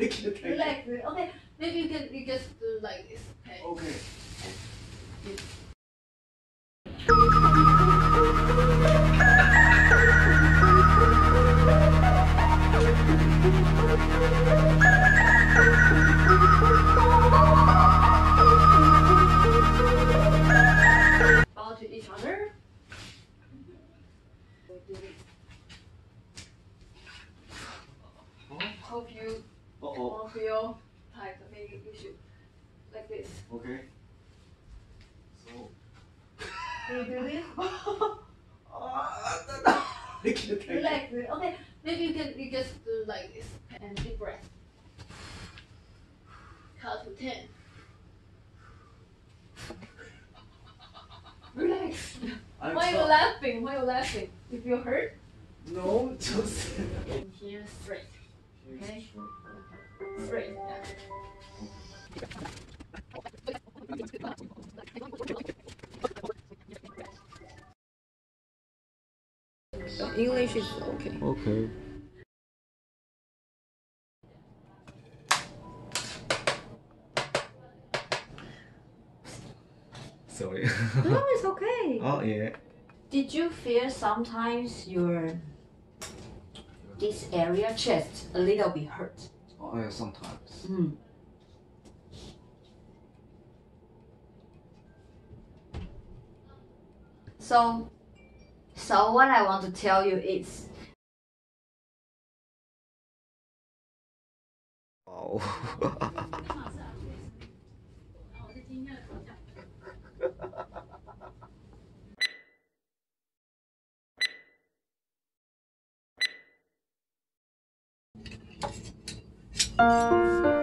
okay. Relax. Okay, maybe you can you just do like this. Okay. Okay. Bow to each other. We do this. Hope you Uh oh. won't feel tight. Maybe you should like this. Okay. So. Can you do this? okay. Relax. Okay, maybe you can you just do like this and deep breath. Count to ten. Relax. I'm Why are you laughing? Why are you laughing? You feel hurt? No, just. And here straight. Okay. English is okay. Okay. Sorry. No, it's okay. oh yeah. Did you feel sometimes your this area chest a little bit hurt? Oh yeah, sometimes. Mm. So, so what I want to tell you is, Wow. Música